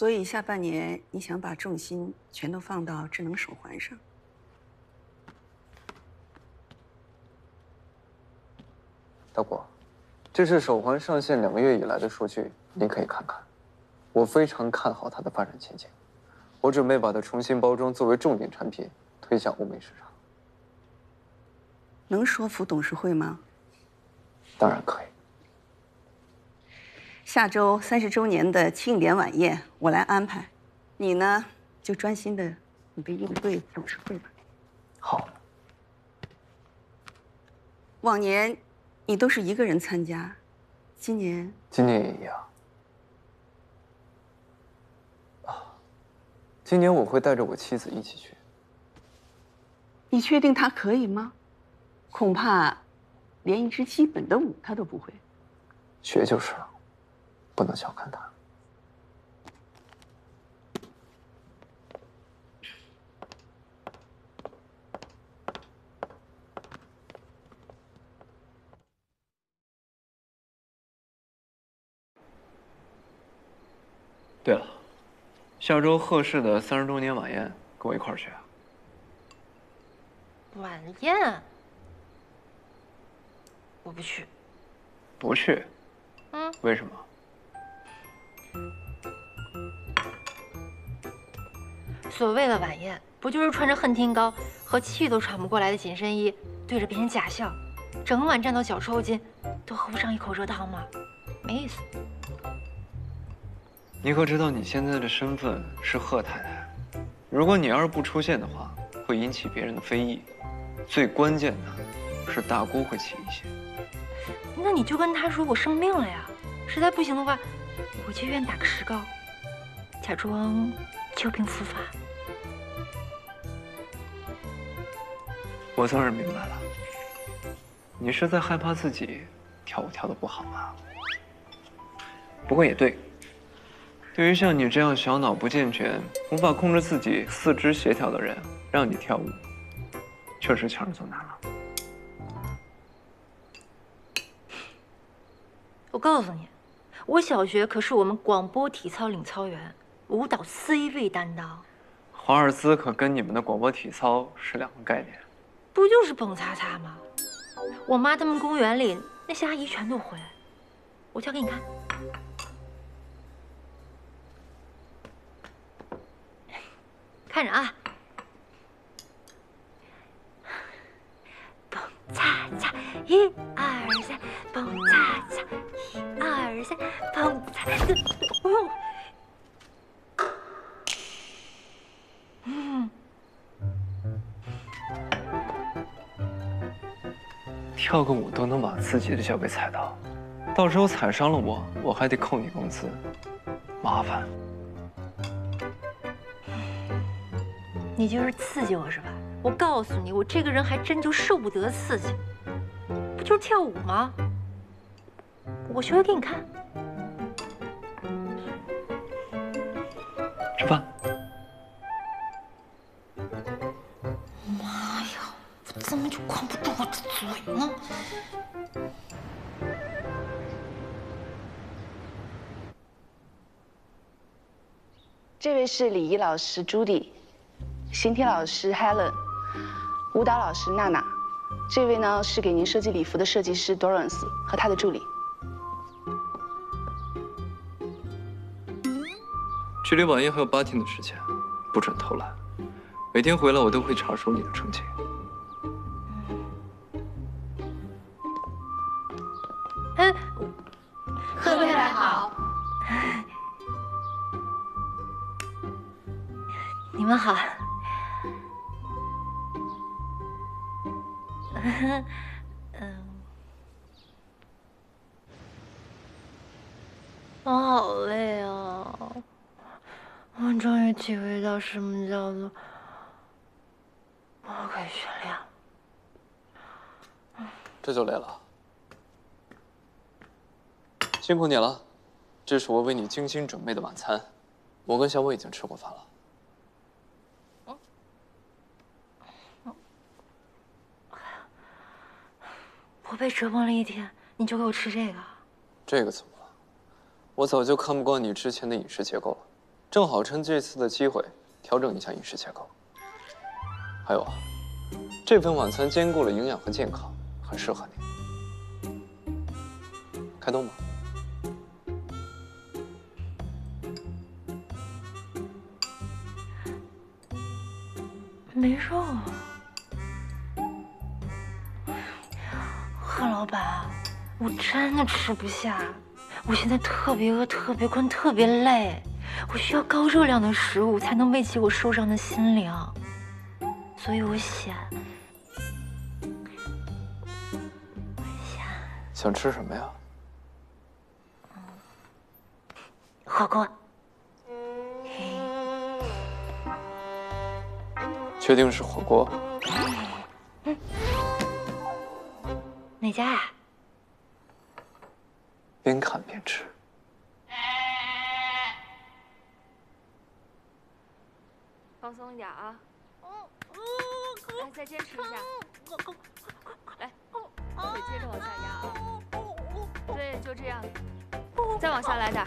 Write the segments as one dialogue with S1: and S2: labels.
S1: 所以下半年你想把重心全都放到智能手环上。
S2: 大国，这是手环上线两个月以来的数据，您可以看看。我非常看好它的发展前景，我准备把它重新包装作为重点产品，推向欧美市场。
S1: 能说服董事会吗？
S2: 当然可以。
S1: 下周三十周年的庆典晚宴我来安排，你呢就专心的准备应对董事会吧。
S2: 好，
S1: 往年你都是一个人参加，今年
S2: 今年也一样。啊，今年我会带着我妻子一起去。
S1: 你确定他可以吗？恐怕连一支基本的舞他都不会。
S2: 学就是了，不能小看他。对了，下周贺氏的三十周年晚宴，跟我一块儿去啊？
S3: 晚宴，我不去。
S2: 不去？
S3: 嗯，
S2: 为什么？
S3: 所谓的晚宴，不就是穿着恨天高和气都喘不过来的紧身衣，对着别人假笑，整晚站到脚抽筋，都喝不上一口热汤吗？没意思。
S2: 你可知道你现在的身份是贺太太？如果你要是不出现的话，会引起别人的非议。最关键的是大姑会起疑心。
S3: 那你就跟她说我生病了呀，实在不行的话，我去医院打个石膏，假装旧病复发。
S2: 我算是明白了，你是在害怕自己跳舞跳的不好吧？不过也对，对于像你这样小脑不健全、无法控制自己四肢协调的人，让你跳舞，确实强人所难了。
S3: 我告诉你，我小学可是我们广播体操领操员，舞蹈 C 位担当，
S2: 华尔兹可跟你们的广播体操是两个概念。
S3: 不就是蹦擦擦吗？我妈他们公园里那些阿姨全都会，我教给你看。看着啊，擦擦，一二三，蹦擦擦，一二三，蹦擦擦。哎呦，嗯，
S2: 跳个舞都能把自己的脚给踩到，到时候踩伤了我，我还得扣你工资，麻烦。
S3: 你就是刺激我是吧？我告诉你，我这个人还真就受不得刺激，不就是跳舞吗？我学会给你看。
S2: 吃饭。
S3: 妈呀，我怎么就管不住我这嘴呢？
S4: 这位是礼仪老师朱迪，形体老师 Helen，舞蹈老师娜娜，这位呢是给您设计礼服的设计师 Dorance 和他的助理。
S2: 距离晚宴还有八天的时间，不准偷懒。每天回来我都会查收你的成绩。
S3: 嗯，我好累啊！我终于体会到什么叫做魔鬼训练。
S2: 这就累了，辛苦你了。这是我为你精心准备的晚餐，我跟小伟已经吃过饭了。
S3: 我被折磨了一天，你就给我吃这个？
S2: 这个怎么了？我早就看不惯你之前的饮食结构了，正好趁这次的机会调整一下饮食结构。还有啊，这份晚餐兼顾了营养和健康，很适合你。开动吧。
S3: 没肉啊！老板，我真的吃不下。我现在特别饿，特别困，特别累，我需要高热量的食物才能慰藉我受伤的心灵。所以我想，我想
S2: 想吃什么呀？
S3: 火锅。
S2: 确定是火锅？
S3: 哪家啊？
S2: 边看边吃。
S5: 放松一点啊！来，再坚持一下。来，后腿接着往下压啊！对，就这样。再往下来点。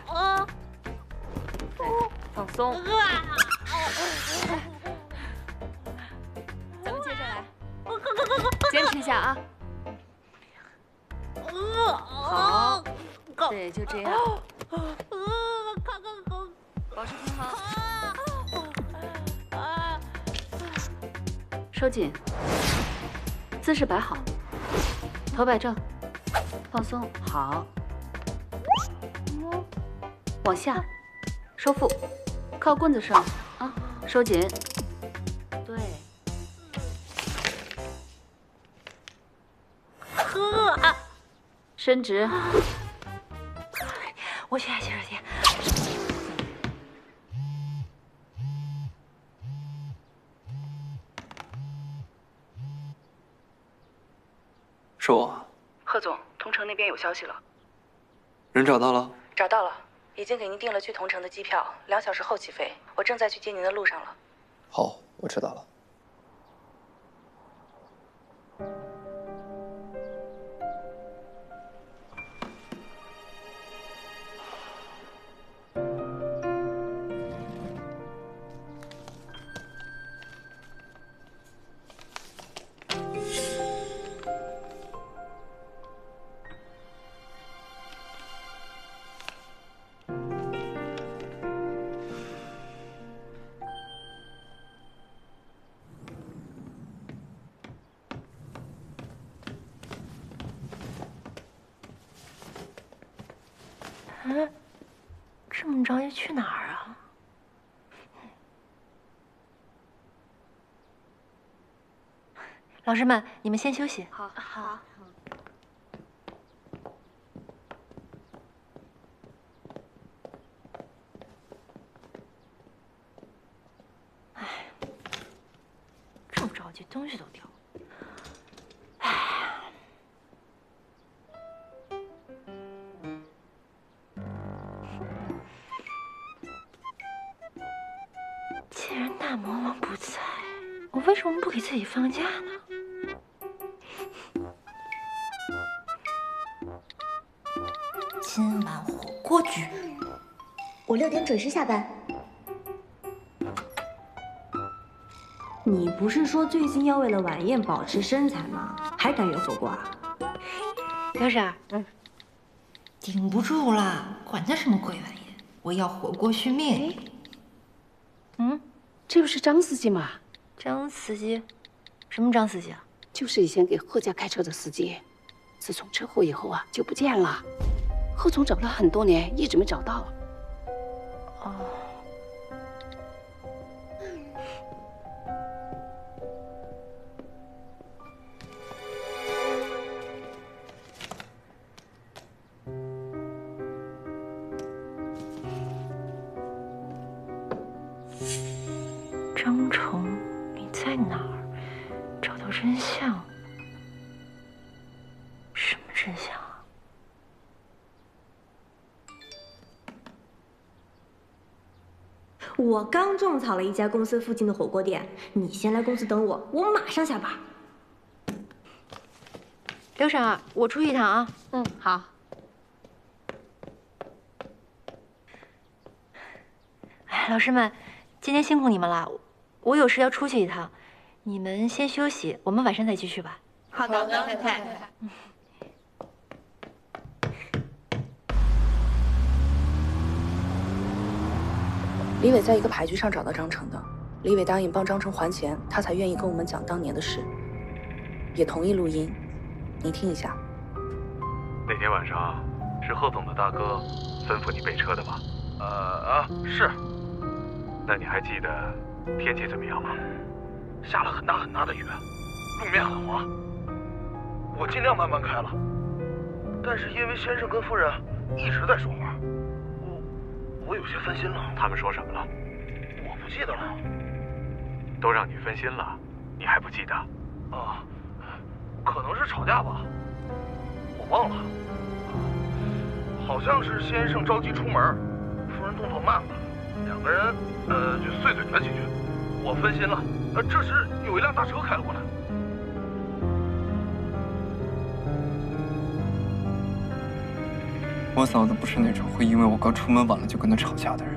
S5: 对，放松。咱们接着来，坚持一下啊！对，就这样。保持平衡。收紧，姿势摆好，头摆正，放松，好。往下，收腹，靠棍子上啊，收紧。对。呵啊，伸直。
S3: 我去，洗手间。
S2: 是我，
S4: 贺总，同城那边有消息了，
S2: 人找到了。
S4: 找到了，已经给您订了去同城的机票，两小时后起飞。我正在去接您的路上了。
S2: 好，我知道了。
S3: 去哪儿啊？老师们，你们先休息。
S5: 好，好。
S3: 自己放假呢？今晚火锅局，
S6: 我六点准时下班。你不是说最近要为了晚宴保持身材吗？还敢约火锅啊？
S3: 刘婶，嗯，
S7: 顶不住了，管他什么鬼玩意，我要火锅续命。
S3: 嗯，
S8: 这不是张司机吗？
S3: 张司机，什么张司机啊？
S8: 就是以前给贺家开车的司机，自从车祸以后啊就不见了。贺总找了很多年，一直没找到。
S6: 我刚种草了一家公司附近的火锅店，你先来公司等我，我马上下班。
S3: 刘婶儿，我出去一趟啊。
S8: 嗯，好。
S3: 哎，老师们，今天辛苦你们了，我有事要出去一趟，你们先休息，我们晚上再继续吧。
S8: 好的，太太。李伟在一个牌局上找到张成的，李伟答应帮张成还钱，他才愿意跟我们讲当年的事，也同意录音，您听一下。
S7: 那天晚上是贺总的大哥吩咐你备车的吧？呃啊，是。那你还记得天气怎么样吗？下了很大很大的雨，路面很滑。我尽量慢慢开了，但是因为先生跟夫人一直在说话，我有些分心了。他们说什么了？我不记得了。都让你分心了，你还不记得？啊，可能是吵架吧，我忘了。好像是先生着急出门，夫人动作慢了，两个人呃就碎嘴了几句，我分心了。呃，这时有一辆大车开了过来。
S2: 我嫂子不是那种会因为我哥出门晚了就跟他吵架的人。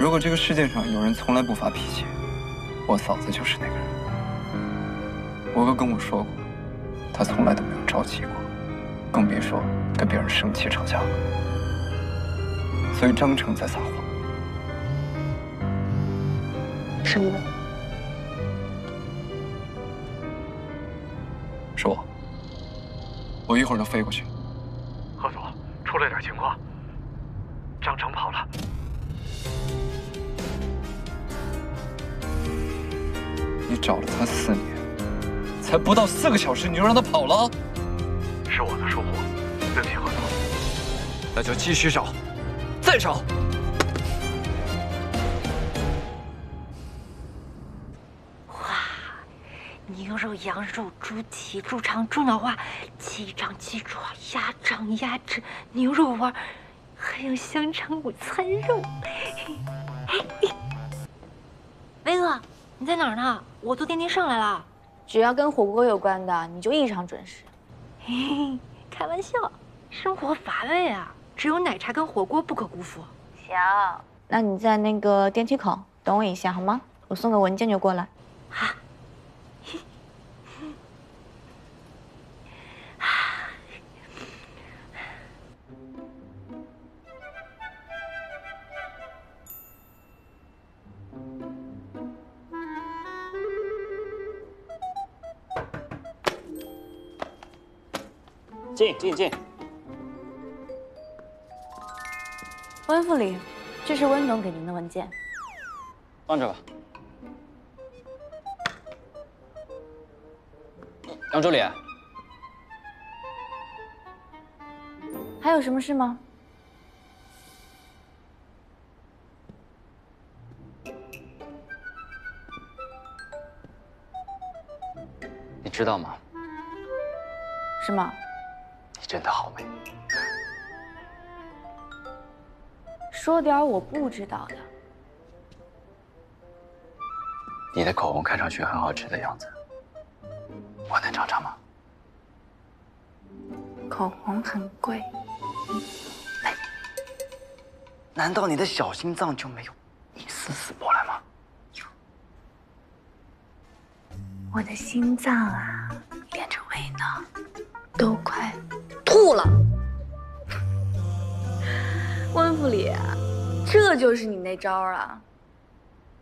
S2: 如果这个世界上有人从来不发脾气，我嫂子就是那个人。我哥跟我说过，他从来都没有着急过，更别说跟别人生气吵架了。所以张成在撒谎。
S8: 是你们？
S2: 是我。我一会儿就飞过去。
S7: 出了点情况，张成跑了。
S2: 你找了他四年，才不到四个小时，你就让他跑了？
S7: 是我的疏忽，对不起，何总。
S2: 那就继续找，再找。
S3: 牛肉、羊肉、猪蹄、猪肠、猪脑花、鸡掌、鸡爪、鸭掌、鸭翅、牛肉丸，还有香肠午餐肉。威哥，你在哪儿呢？我坐电梯上来了。
S9: 只要跟火锅有关的，你就异常准时。
S3: 嘿嘿，开玩笑，生活乏味啊，只有奶茶跟火锅不可辜负。
S9: 行，那你在那个电梯口等我一下好吗？我送个文件就过来。
S3: 好。
S10: 进进进。
S9: 温副理，这是温总给您的文件，
S10: 放这吧。杨助理，
S9: 还有什么事吗？
S10: 你知道吗？
S9: 是吗？
S10: 你真的好美。
S9: 说点我不知道的。
S10: 你的口红看上去很好吃的样子，我能尝尝吗？
S9: 口红很贵。
S10: 难道你的小心脏就没有一丝丝波澜吗？
S9: 我的心脏啊，连着胃呢，都快吐了。温副理，这就是你那招啊？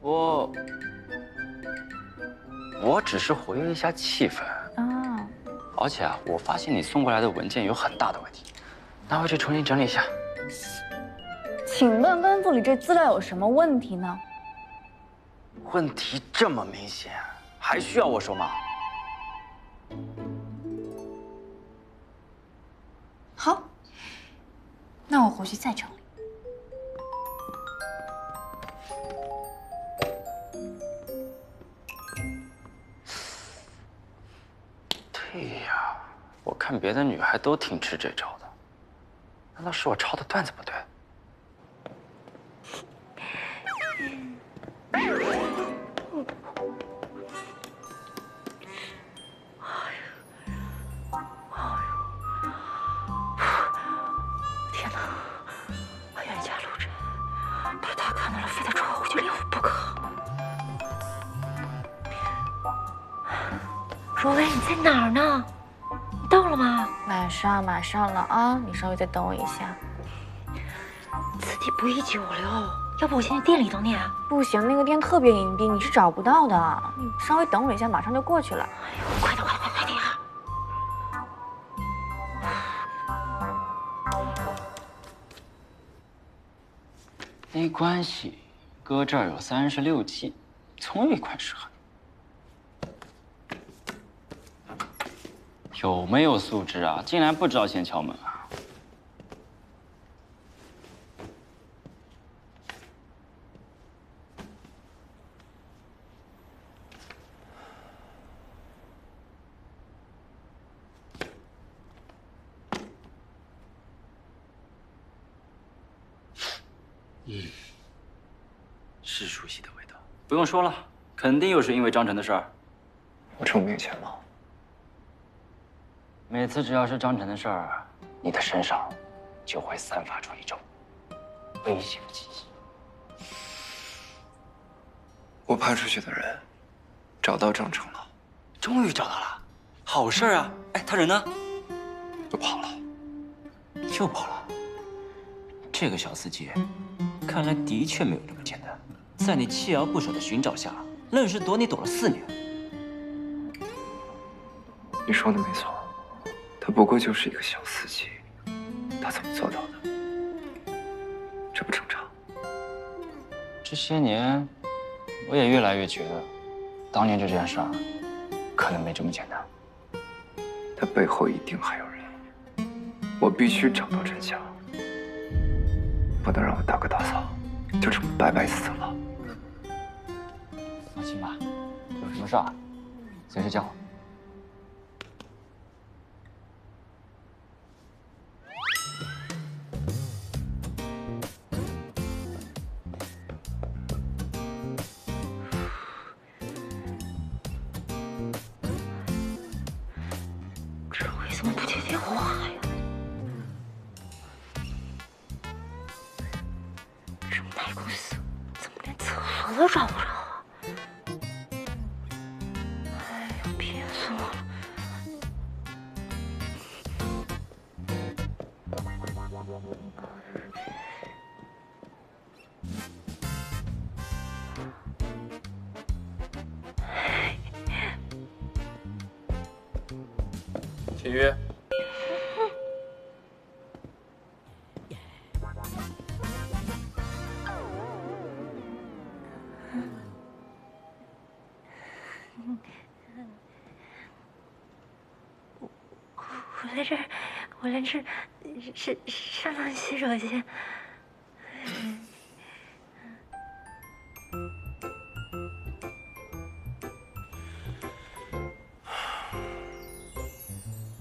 S10: 我我只是活跃一下气氛。
S11: 啊，
S10: 而且啊，我发现你送过来的文件有很大的问题，拿回去重新整理一下。
S11: 请问温副理这资料有什么问题呢？
S10: 问题这么明显，还需要我说吗？
S11: 那我回去再整理。
S10: 对呀，我看别的女孩都挺吃这招的，难道是我抄的段子不对？
S3: 若薇，你在哪儿呢？你到了吗？
S11: 马上马上了啊！你稍微再等我一下。
S3: 此地不宜久留，要不我先去店里等你啊？
S11: 不行，那个店特别隐蔽，你是找不到的。你稍微等我一下，马上就过去了。
S3: 哎呦快点，快点，快点啊！
S10: 没关系，哥这儿有三十六计，总有一款适合你。有没有素质啊？竟然不知道先敲门啊！嗯，是熟悉的味道。不用说了，肯定又是因为张晨的事儿。
S2: 我这么明显吗？
S10: 每次只要是张晨的事儿，你的身上就会散发出一种危险的气息。
S2: 我派出去的人找到张成了，
S10: 终于找到了，好事啊！哎，他人呢？
S2: 又跑了。
S10: 又跑了。这个小司机，看来的确没有这么简单。在你锲而不舍的寻找下，愣是躲你躲了四年。
S2: 你说的没错，他不过就是一个小司机，他怎么做到的？这不正常？
S10: 这些年，我也越来越觉得，当年这件事儿，可能没这么简单。
S2: 他背后一定还有人，我必须找到真相，不能让我大哥大嫂就这么白白死了。
S10: 放心吧，有什么事儿随时叫我。
S3: 我来这儿，是上趟洗手间。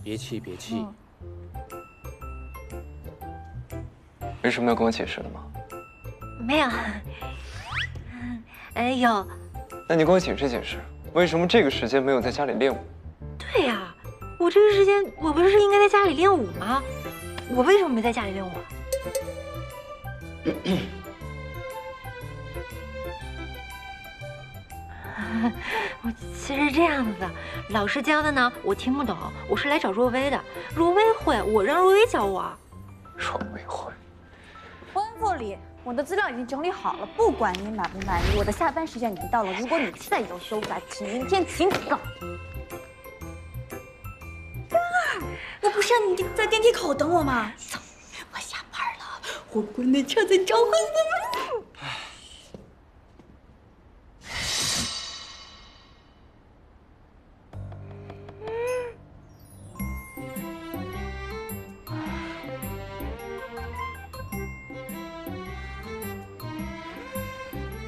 S9: 别气，别气。
S2: 为什么要跟我解释的吗？
S3: 没有。哎，有。
S2: 那你跟我解释解释，为什么这个时间没有在家里练舞？
S3: 对呀、我这个时间我不是应该在家里练武吗？我为什么没在家里练武啊？我其实是这样子的，老师教的呢，我听不懂，我是来找若薇的，若薇会，我让若薇教我。
S2: 若薇会。
S11: 温副理，
S9: 我的资料已经整理好了，不管你满不满意，我的下班时间已经到了。如果你再有修改，请明天请早。
S6: 是让你在电梯口等我吗？走，我下班了，火锅那车在召唤我们。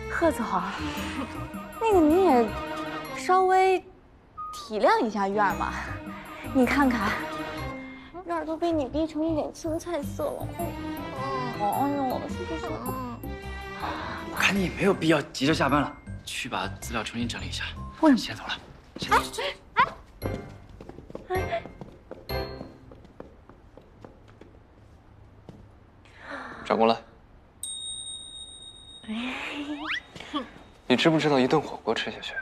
S9: 贺总，那个你也稍微体谅一下院儿嘛。你看看，院儿都被你逼成一点青菜色了。哎呦，是不是？
S12: 我看你也没有必要急着下班了，去把资料重新整理一下。
S9: 为什么？
S12: 先走了。先走。
S2: 转过来。你知不知道一顿火锅吃下去，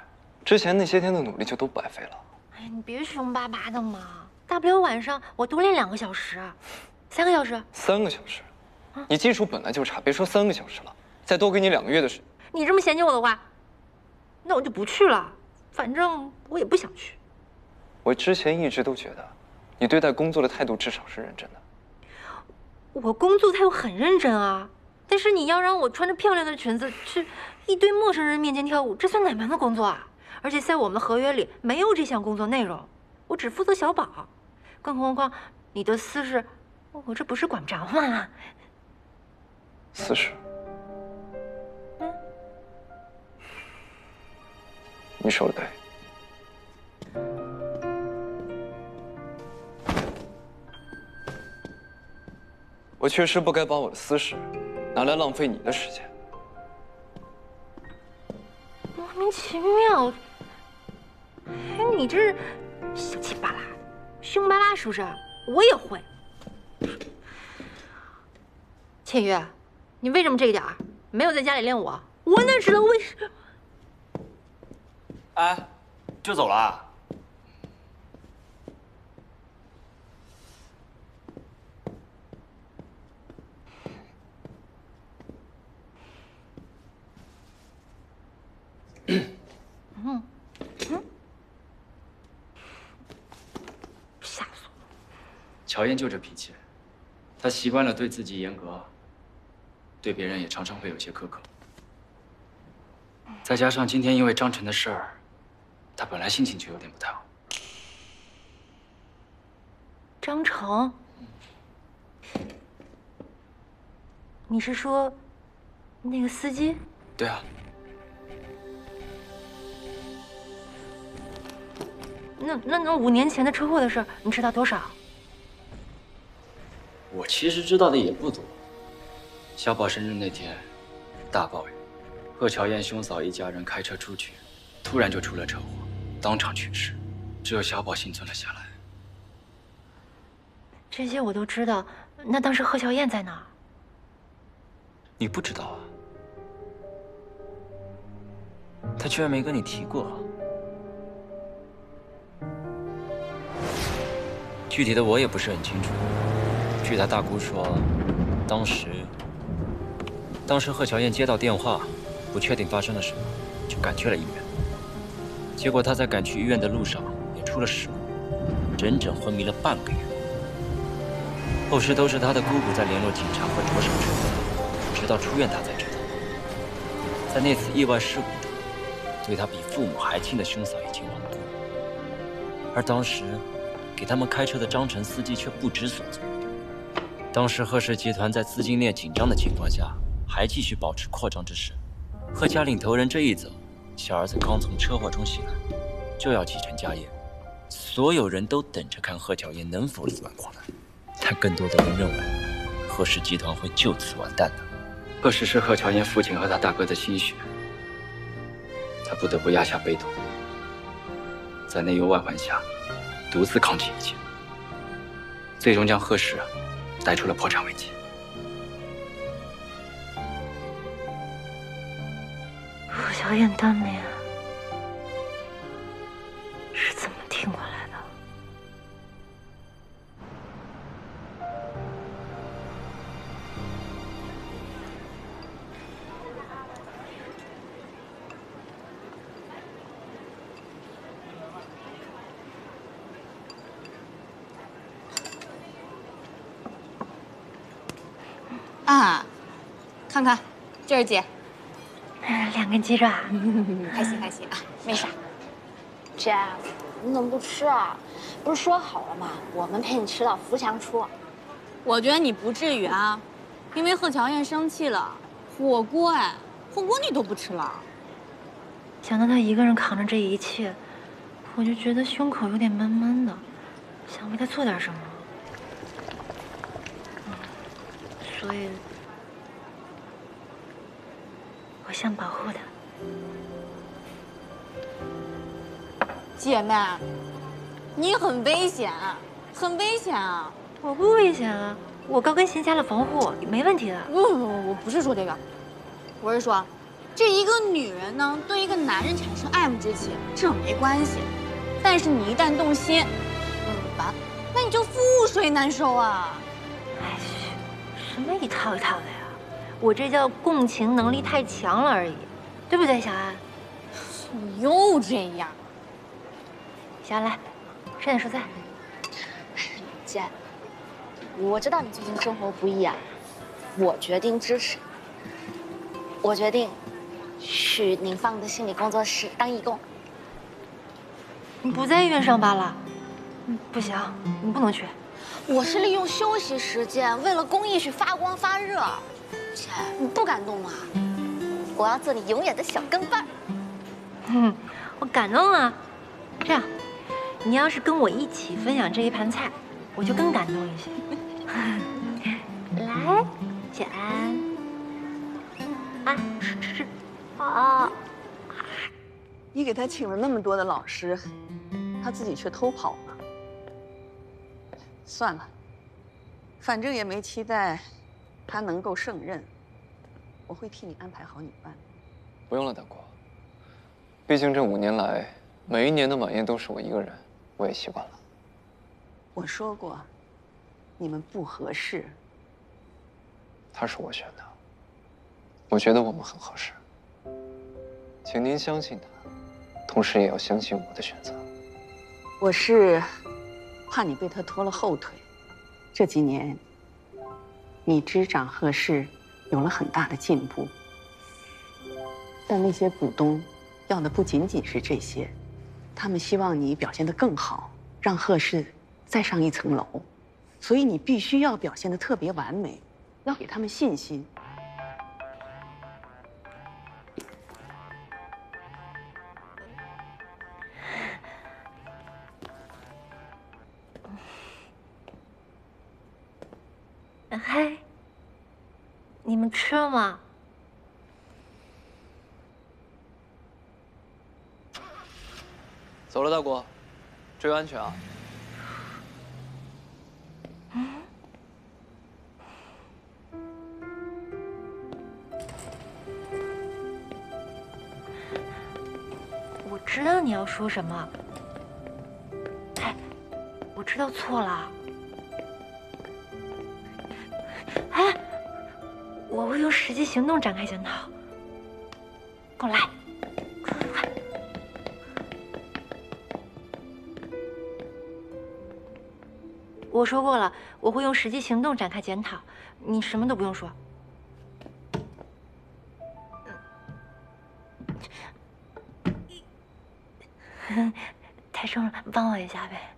S2: 之前那些天的努力就都白费了？
S3: 哎呀，你别凶巴巴的嘛，大不了晚上我多练两个小时，三个小时。
S2: 三个小时，你基础本来就差，别说三个小时了，再多给你两个月的时。
S3: 你这么嫌弃我的话，那我就不去了，反正我也不想去。
S2: 我之前一直都觉得，你对待工作的态度至少是认真的。
S3: 我工作态度很认真啊，但是你要让我穿着漂亮的裙子去一堆陌生人面前跳舞，这算哪门子工作啊？而且在我们的合约里没有这项工作内容，我只负责小宝，更何况你的私事，我这不是管不着吗？
S2: 私事？
S3: 嗯，
S2: 你说的对。我确实不该把我的私事拿来浪费你的时间。
S3: 莫名其妙，哎，你这是小气巴拉、凶巴巴是不是？我也会。倩月，你为什么这个点儿没有在家里练舞？我哪知道为什么？
S12: 哎，就走了？乔燕就这脾气，她习惯了对自己严格，对别人也常常会有些苛刻。再加上今天因为张晨的事儿，她本来心情就有点不太好。
S3: 张成，你是说那个司机？
S12: 对啊。
S3: 那那那五年前的车祸的事，你知道多少？
S12: 我其实知道的也不多。小宝生日那天，大暴雨，贺乔燕兄嫂一家人开车出去，突然就出了车祸，当场去世，只有小宝幸存了下来。
S3: 这些我都知道。那当时贺乔燕在哪？
S10: 你不知道啊？他居然没跟你提过。具体的我也不是很清楚。据他大姑说，当时，当时贺乔燕接到电话，不确定发生了什么，就赶去了医院。结果他在赶去医院的路上也出了事故，整整昏迷了半个月。后事都是他的姑姑在联络警察和着手处理，直到出院他才知道，在那次意外事故中，对他比父母还亲的兄嫂已经亡故，而当时。给他们开车的张晨司机却不知所踪。当时贺氏集团在资金链紧张的情况下，还继续保持扩张之势。贺家领头人这一走，小儿子刚从车祸中醒来，就要继承家业，所有人都等着看贺乔燕能否力挽狂澜。但更多的人认为，贺氏集团会就此完蛋的。
S12: 贺氏是贺乔燕父亲和他大哥的心血，他不得不压下悲痛，在内忧外患下。独自扛起一切，最终将贺氏带出了破产危机。
S3: 贺小燕当年
S9: 啊，看看，这是姐，
S3: 两根鸡爪，
S9: 还行还行啊，没啥。
S11: Jeff，你怎么不吃啊？不是说好了吗？我们陪你吃到福祥出。
S9: 我觉得你不至于啊，因为贺乔燕生气了，火锅哎，火锅你都不吃了。
S3: 想到她一个人扛着这一切，我就觉得胸口有点闷闷的，想为她做点什么。嗯所以，我想保护他。
S9: 姐妹，你很危险，很危险啊！
S3: 我不危险啊，我高跟鞋加了防护，没问题的。
S9: 不不不，我不是说这个，我是说，这一个女人呢，对一个男人产生爱慕之情，这没关系，但是你一旦动心，怎么办？那你就覆水难收啊！
S3: 哎去，什么一套一套的呀？我这叫共情能力太强了而已，对不对，小安？
S9: 你又这样。
S3: 小安来，吃点蔬菜。
S11: 姐，我知道你最近生活不易啊，我决定支持。我决定去宁放的心理工作室当义工。
S3: 你不在医院上班了？嗯，不行，你不能去。
S11: 我是利用休息时间，为了公益去发光发热。姐，你不感动吗？我要做你永远的小跟班。
S3: 嗯，我感动啊。这样，你要是跟我一起分享这一盘菜，我就更感动一些。来，简安，啊，吃吃吃，啊，
S1: 你给他请了那么多的老师，他自己却偷跑了。算了，反正也没期待他能够胜任，我会替你安排好你班。
S2: 不用了，大国。毕竟这五年来，每一年的晚宴都是我一个人，我也习惯了。
S1: 我说过，你们不合适。
S2: 他是我选的，我觉得我们很合适。请您相信他，同时也要相信我的选择。
S1: 我是怕你被他拖了后腿。这几年，你执掌贺氏有了很大的进步，但那些股东要的不仅仅是这些，他们希望你表现得更好，让贺氏再上一层楼。所以你必须要表现得特别完美，要给他们信心。
S3: 你吃了吗？
S2: 走了，大国，注意安全啊！
S3: 我知道你要说什么。哎，我知道错了。我会用实际行动展开检讨。跟我来，我说过了，我会用实际行动展开检讨，你什么都不用说。太重了，帮我一下呗。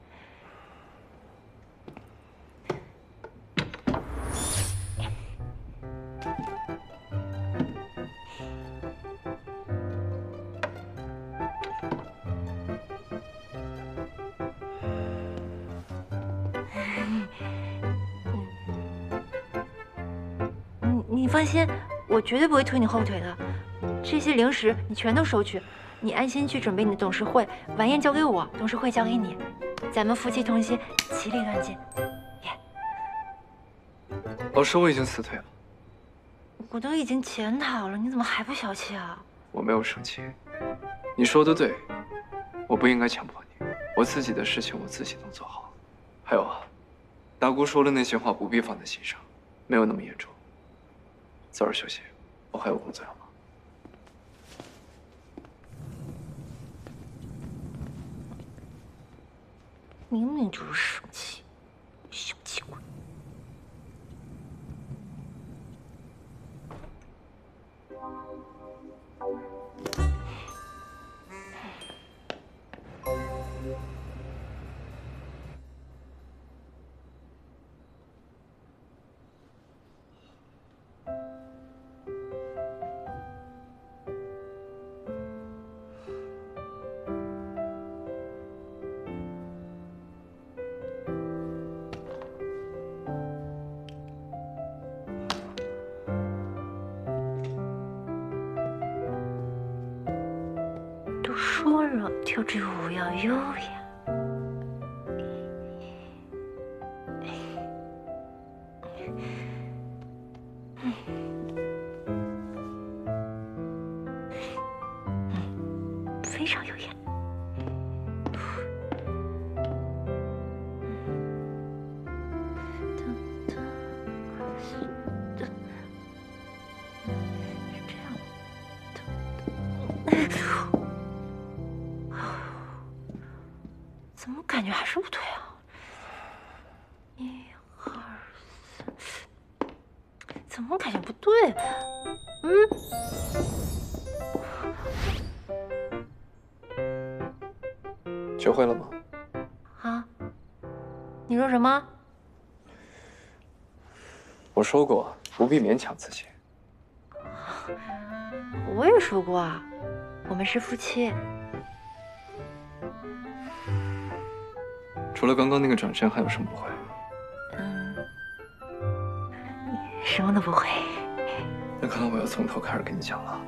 S3: 放心，我绝对不会推你后腿的。这些零食你全都收去，你安心去准备你的董事会，晚宴交给我，董事会交给你，咱们夫妻同心，其利断金。
S2: 老师，我已经辞退了，
S3: 我都已经检讨了，你怎么还不小气啊？
S2: 我没有生气。你说的对，我不应该强迫你，我自己的事情我自己能做好。还有啊，大姑说的那些话不必放在心上，没有那么严重。早点休息，我还有工作要忙。
S3: 明明就是生气，小气鬼。说了跳支舞要优雅。说
S2: 过不必勉强自己。
S3: 我也说过啊，我们是夫妻。
S2: 除了刚刚那个转身，还有什么不会？
S3: 嗯，什么都不会。
S2: 那看来我要从头开始跟你讲了。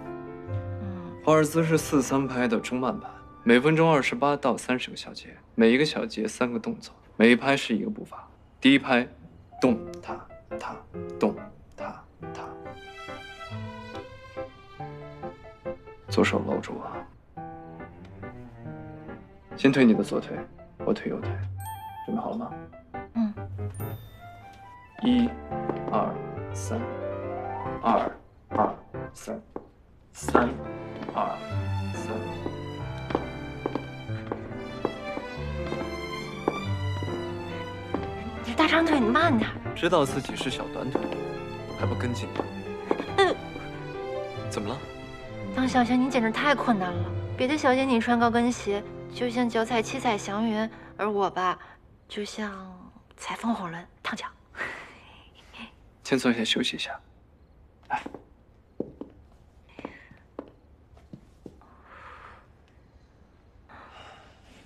S2: 华尔兹是四三拍的中慢板，每分钟二十八到三十个小节，每一个小节三个动作，每一拍是一个步伐。第一拍，动踏踏动踏踏，左手搂住我，先推你的左腿，我推右腿，准备好了吗？
S3: 嗯。
S2: 一、二、三，二、二、三，三、二、三。
S3: 你大长腿，你慢点。
S2: 知道自己是小短腿，还不跟进？怎么了？
S3: 当小仙女简直太困难了。别的小姐你穿高跟鞋，就像脚踩七彩祥云，而我吧，就像踩风火轮，烫脚。
S2: 先坐下休息一下。来，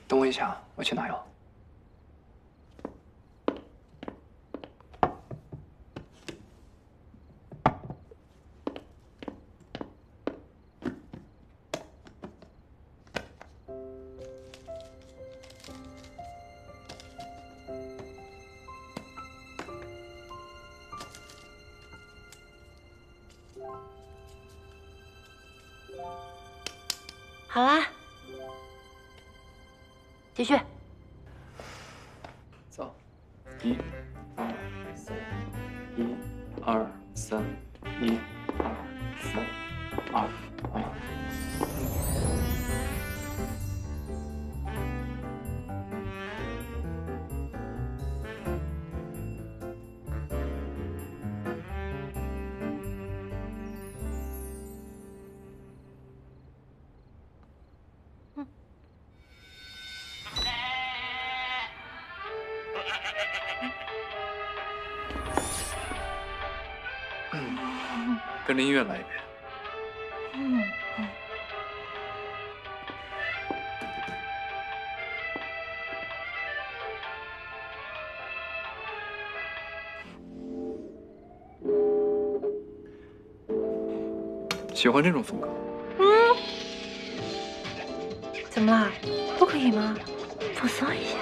S2: 等我一下，我去拿药。
S3: 好啦，继续。
S2: 跟音乐来一遍。
S3: 嗯。
S2: 喜欢这种风格？
S3: 嗯。怎么了？不可以吗？放松一下。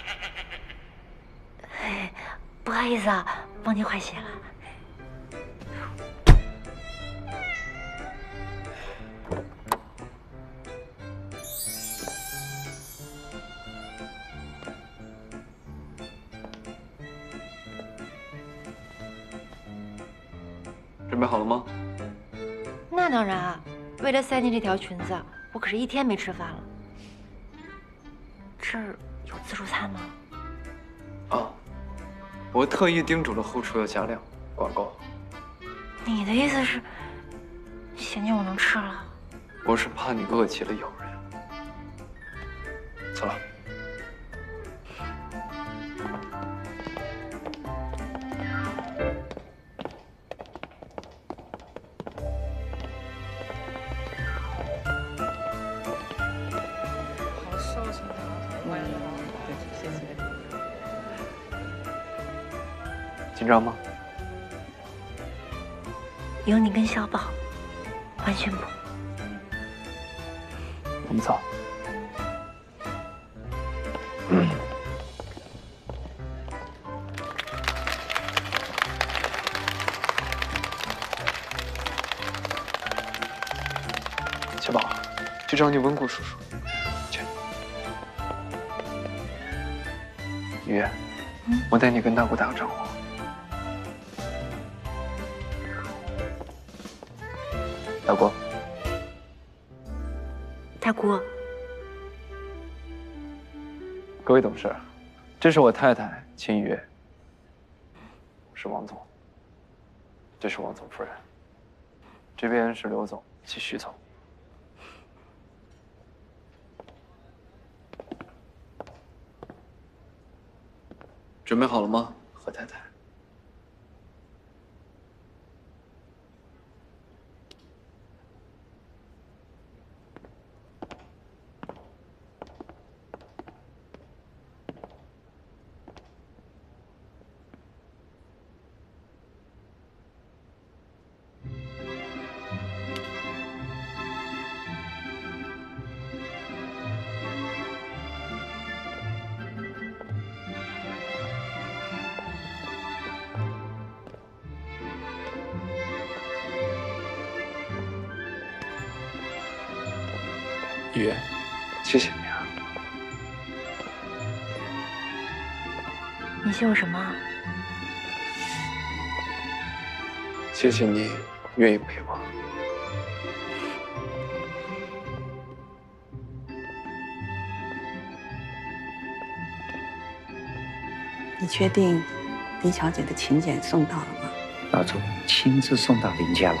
S3: 不好意思啊忘记换鞋了。
S2: 准备好了吗？
S3: 那当然啊为了塞进这条裙子我可是一天没吃饭了。自助餐吗？
S2: 啊，我特意叮嘱了后厨要加量，管够。
S3: 你的意思是嫌弃我能吃了？
S2: 我是怕你饿极了咬找你温谷叔叔。去。雨，我带你跟大姑打个招呼。大姑，
S3: 大姑，
S2: 各位董事，这是我太太秦月，是王总，这是王总夫人，这边是刘总及徐总。准备好了吗，何太太？你
S3: 谢我什么？
S2: 谢谢你愿意陪我。
S1: 你确定林小姐的请柬送到了吗？
S13: 老总亲自送到林家了。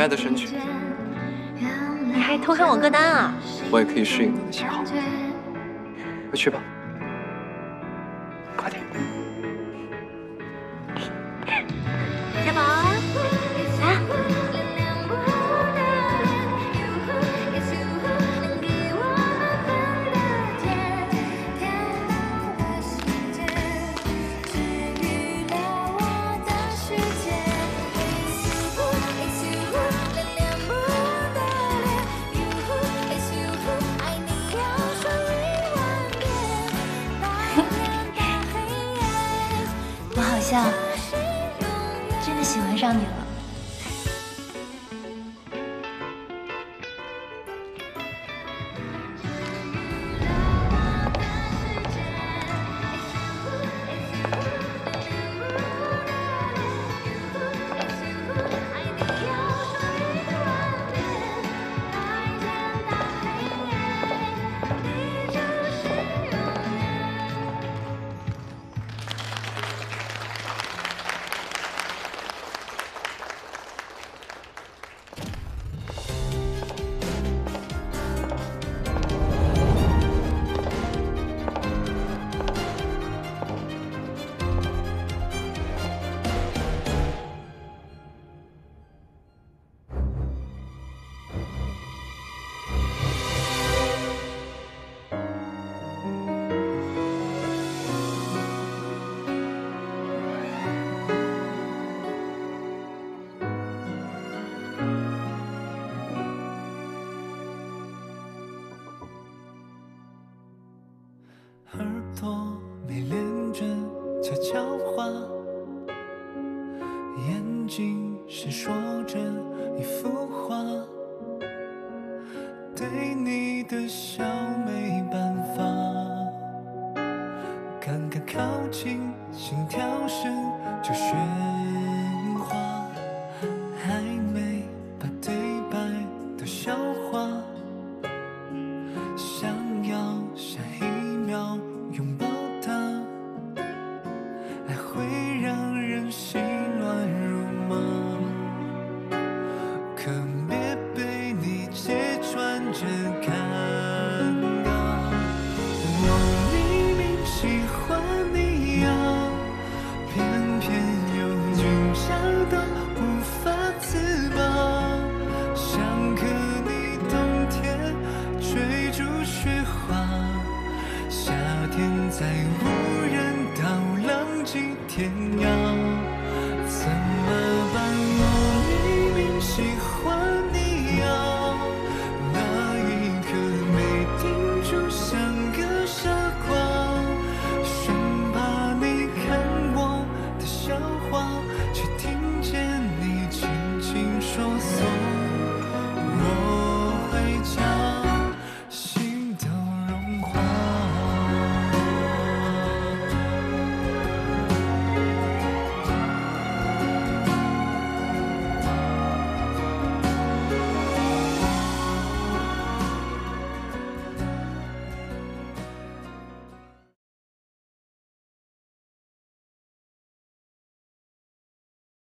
S2: 爱的神曲，
S3: 你还偷看我歌单啊？
S2: 我也可以适应你的喜好。快去吧，